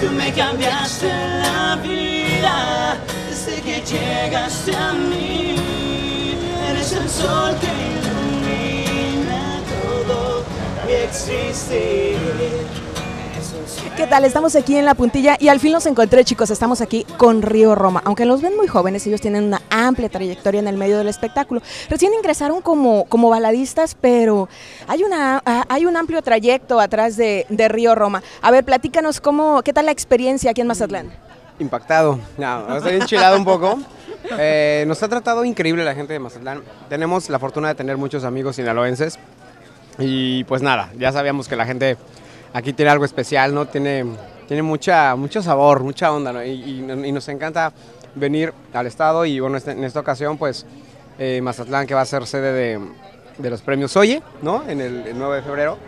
Tú me cambiaste la vida desde que llegaste a mí. Eres el sol que ilumina todo mi existir. ¿Qué tal? Estamos aquí en la puntilla y al fin los encontré, chicos. Estamos aquí con Río Roma. Aunque los ven muy jóvenes, ellos tienen una amplia trayectoria en el medio del espectáculo. Recién ingresaron como, como baladistas, pero hay, una, hay un amplio trayecto atrás de, de Río Roma. A ver, platícanos cómo, qué tal la experiencia aquí en Mazatlán. Impactado, no, estoy enchilado un poco. Eh, nos ha tratado increíble la gente de Mazatlán. Tenemos la fortuna de tener muchos amigos sinaloenses. Y pues nada, ya sabíamos que la gente aquí tiene algo especial, ¿no? Tiene, tiene mucha, mucho sabor, mucha onda, ¿no? y, nos encanta venir al estado y bueno, este- en esta ocasión pues eh, Mazatlán que va a ser sede de, de los premios Oye, ¿no? En el, el 9 de febrero.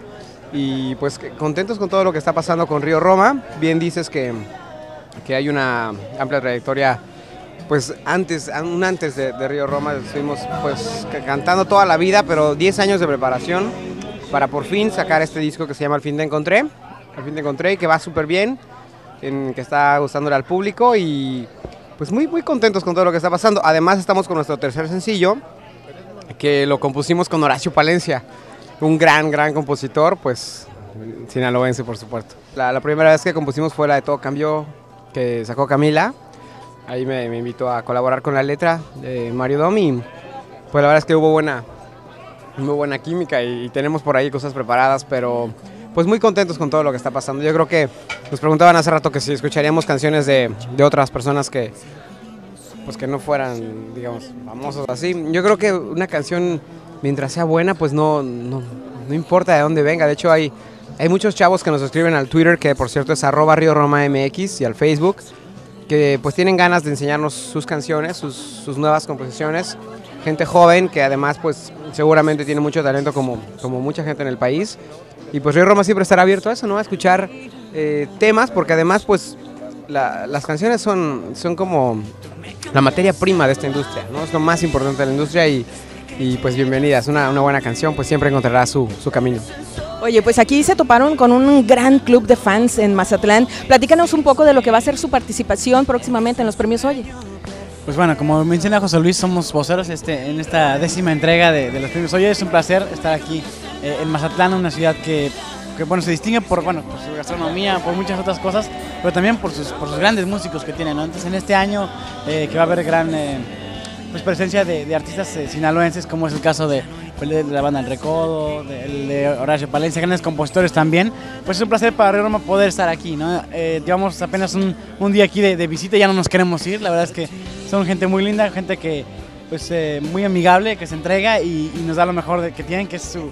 Y pues contentos con todo lo que está pasando con Río Roma. Bien dices que, que hay una amplia trayectoria pues antes, un antes de, Río Roma estuvimos pues ca- cantando toda la vida, pero 10 años de preparación para por fin sacar este disco que se llama Al fin te encontré, Al fin te encontré, que va súper bien, en, que está gustándole al público y pues muy muy contentos con todo lo que está pasando. Además estamos con nuestro tercer sencillo, que lo compusimos con Horacio Palencia, un gran, gran compositor, pues sinaloense por supuesto. La, la primera vez que compusimos fue la de Todo Cambió, que sacó Camila. Ahí me, me invitó a colaborar con la letra de Mario Dom y pues la verdad es que hubo buena, muy buena química y, y tenemos por ahí cosas preparadas, pero pues muy contentos con todo lo que está pasando. Yo creo que nos preguntaban hace rato que si escucharíamos canciones de, de otras personas que pues que no fueran, digamos, famosos así. Yo creo que una canción, mientras sea buena, pues no, no, no importa de dónde venga. De hecho, hay, hay muchos chavos que nos escriben al Twitter, que por cierto es arroba Río Roma MX, y al Facebook, que pues tienen ganas de enseñarnos sus canciones, sus, sus nuevas composiciones. Gente joven que además pues seguramente tiene mucho talento como, como mucha gente en el país. Y pues Río Roma siempre estará abierto a eso, ¿no? A escuchar eh, temas, porque además pues la- las canciones son, son como la materia prima de esta industria, ¿no? Es lo más importante de la industria y, y, pues bienvenida, es una, una buena canción, pues siempre encontrará su, su camino. Oye, pues aquí se toparon con un gran club de fans en Mazatlán. Platícanos un poco de lo que va a ser su participación próximamente en los premios Oye. Pues bueno, como menciona José Luis, somos voceros este, en esta décima entrega de, los premios. Hoy es un placer estar aquí eh, en Mazatlán, una ciudad que, bueno, se distingue por, bueno, por su gastronomía, por muchas otras cosas, pero también por sus, por sus grandes músicos que tienen. ¿no? Entonces, en este año eh, que va a haber gran eh, pues, presencia de, artistas sinaloenses, como es el caso de, de la banda El Recodo, de, de Horacio Palencia, grandes compositores también, pues es un placer para Río Roma poder estar aquí. ¿no? Eh, llevamos apenas un, un día aquí de, de visita, ya no nos queremos ir, la verdad es que son gente muy linda, gente que pues eh, muy amigable, que se entrega y, nos da lo mejor de, que tienen, que es su,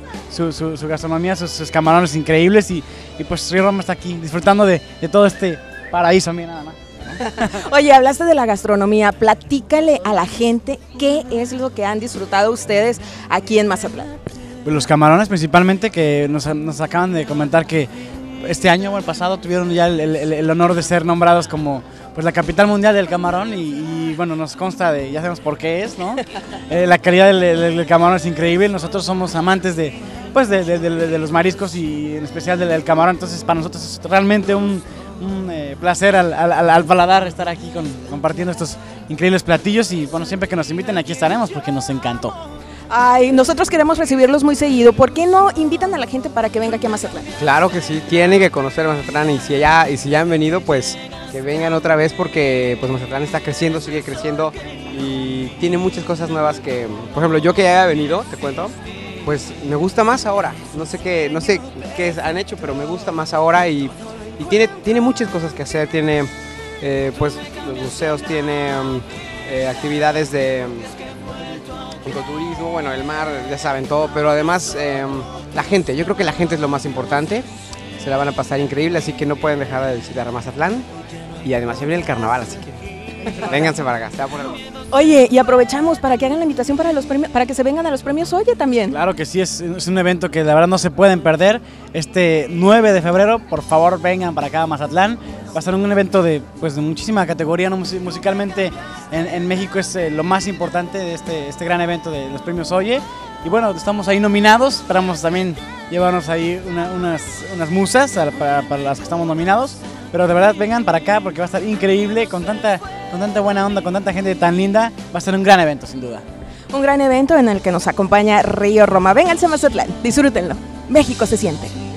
su, su- gastronomía, sus, sus camarones increíbles y, y, pues Río Roma está aquí disfrutando de, de todo este paraíso, mira nada más. Oye, hablaste de la gastronomía. Platícale a la gente qué es lo que han disfrutado ustedes aquí en Mazatlán. Pues los camarones principalmente que nos, nos acaban de comentar que este año o el pasado tuvieron ya el, el- el honor de ser nombrados como pues la capital mundial del camarón y, y, bueno nos consta de ya sabemos por qué es no Eh, la calidad del, del- del camarón es increíble nosotros somos amantes de pues de, de- de- de los mariscos y en especial del, del camarón entonces para nosotros es realmente un, un, eh, placer al, al- al- al paladar estar aquí con- compartiendo estos increíbles platillos y bueno siempre que nos inviten aquí estaremos porque nos encantó Ay, nosotros queremos recibirlos muy seguido. ¿Por qué no invitan a la gente para que venga aquí a Mazatlán? Claro que sí, tienen que conocer Mazatlán y si ya, y si ya han venido, pues que vengan otra vez porque pues Mazatlán está creciendo, sigue creciendo y tiene muchas cosas nuevas que, por ejemplo, yo que ya he venido, te cuento, pues me gusta más ahora. No sé qué, no sé qué han hecho, pero me gusta más ahora y, y tiene, tiene muchas cosas que hacer. Tiene, eh, pues, los museos, tiene um, eh, actividades de ecoturismo, bueno, el mar, ya saben todo, pero además eh, la gente, yo creo que la gente es lo más importante. Se la van a pasar increíble, así que no pueden dejar de visitar Mazatlán. Y además se viene el carnaval, así que vénganse para acá, a poner bueno. Oye, y aprovechamos para que hagan la invitación para los premios, para que se vengan a los premios Oye también. Claro que sí, es, es un evento que la verdad no se pueden perder. Este 9 de febrero, por favor vengan para acá a Mazatlán. Va a ser un evento de, pues, de muchísima categoría, ¿no? Musi- musicalmente en, en México es eh, lo más importante de este, este gran evento de los premios Oye. Y bueno, estamos ahí nominados, esperamos también llevarnos ahí una- unas, unas musas para, para las que estamos nominados. Pero de verdad vengan para acá porque va a estar increíble, con tanta, con tanta buena onda, con tanta gente tan linda. Va a ser un gran evento, sin duda. Un gran evento en el que nos acompaña Río Roma. Vénganse a Mazatlán, disfrútenlo. México se siente.